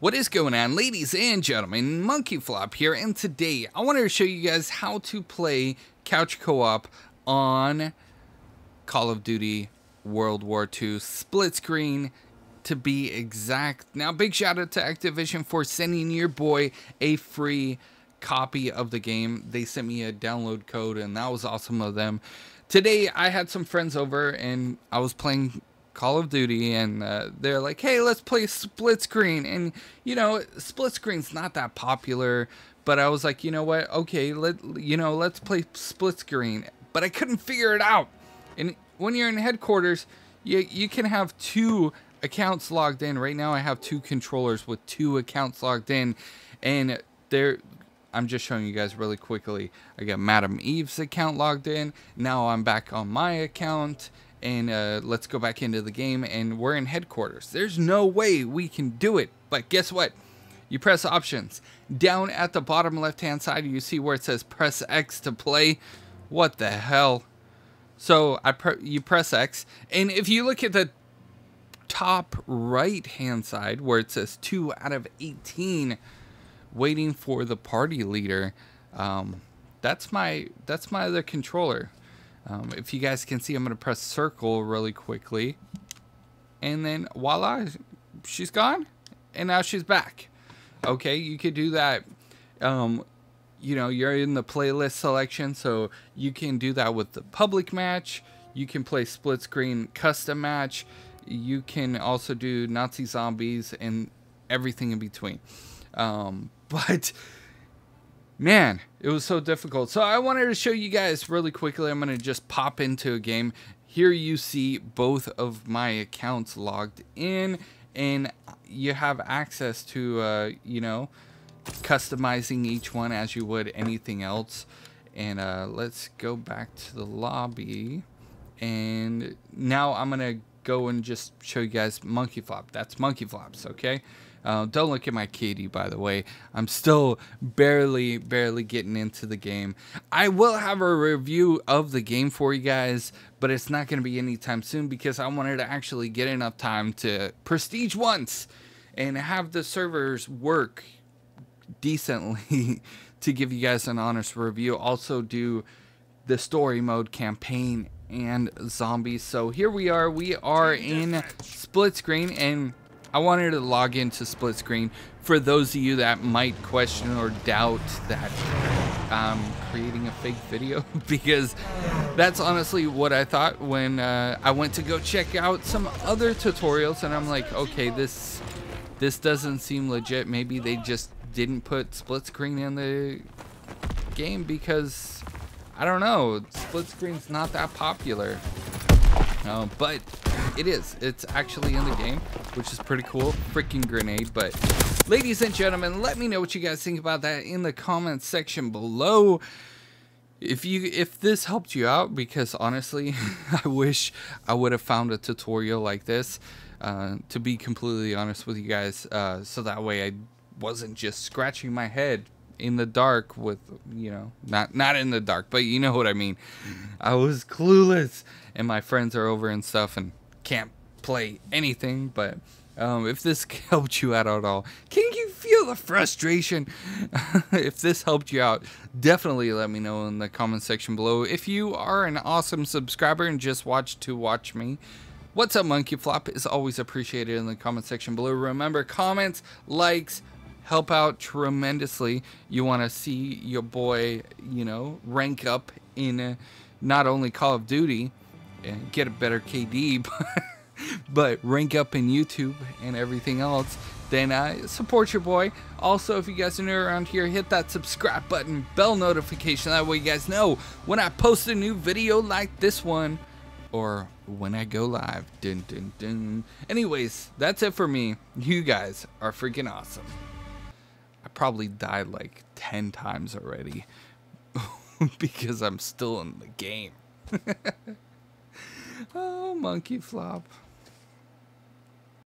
What is going on ladies and gentlemen, Monkey Flop here and today I wanted to show you guys how to play couch co-op on Call of Duty World War II split screen to be exact. Now big shout out to Activision for sending your boy a free copy of the game. They sent me a download code and that was awesome of them. Today I had some friends over and I was playing Call of Duty, and uh, they're like, "Hey, let's play split screen." And you know, split screen's not that popular, but I was like, you know what? Okay, let you know, let's play split screen. But I couldn't figure it out. And when you're in headquarters, you you can have two accounts logged in. Right now, I have two controllers with two accounts logged in, and they're I'm just showing you guys really quickly. I got Madam Eve's account logged in. Now I'm back on my account and uh, let's go back into the game and we're in headquarters. There's no way we can do it. But guess what? You press options. Down at the bottom left hand side you see where it says press X to play. What the hell? So I pre you press X and if you look at the top right hand side where it says 2 out of 18 waiting for the party leader um, that's my that's my other controller um, if you guys can see, I'm going to press circle really quickly. And then voila, she's gone. And now she's back. Okay, you could do that. Um, you know, you're in the playlist selection, so you can do that with the public match. You can play split screen custom match. You can also do Nazi zombies and everything in between. Um, but man, it was so difficult. So I wanted to show you guys really quickly. I'm going to just pop into a game. Here you see both of my accounts logged in and you have access to, uh, you know, customizing each one as you would anything else. And uh, let's go back to the lobby. And now I'm going to go and just show you guys Monkey Flop. That's Monkey Flops, okay? Uh, don't look at my KD, by the way. I'm still barely, barely getting into the game. I will have a review of the game for you guys, but it's not going to be anytime soon because I wanted to actually get enough time to prestige once and have the servers work decently to give you guys an honest review. Also do the story mode campaign and zombies. So here we are. We are in split screen and I wanted to log into split screen for those of you that might question or doubt that I'm creating a fake video because that's honestly what I thought when uh, I went to go check out some other tutorials and I'm like okay this this doesn't seem legit maybe they just didn't put split screen in the game because I don't know split screen's not that popular uh, but it is. It's actually in the game, which is pretty cool. Freaking grenade. But ladies and gentlemen, let me know what you guys think about that in the comments section below. If you if this helped you out, because honestly, I wish I would have found a tutorial like this. Uh, to be completely honest with you guys, uh, so that way I wasn't just scratching my head in the dark with you know not not in the dark but you know what i mean. I was clueless and my friends are over and stuff and can't play anything but um, if this helped you out at all can you feel the frustration? If this helped you out definitely let me know in the comment section below. If you are an awesome subscriber and just watch to watch me What's up, Monkey Flop? Is always appreciated in the comment section below. Remember, comments, likes, help out tremendously. You want to see your boy, you know, rank up in uh, not only Call of Duty and get a better KD, but, but rank up in YouTube and everything else, then uh, support your boy. Also, if you guys are new around here, hit that subscribe button, bell notification. That way you guys know when I post a new video like this one or when I go live. Dun, dun, dun. Anyways, that's it for me. You guys are freaking awesome probably died like 10 times already because I'm still in the game. oh, monkey flop.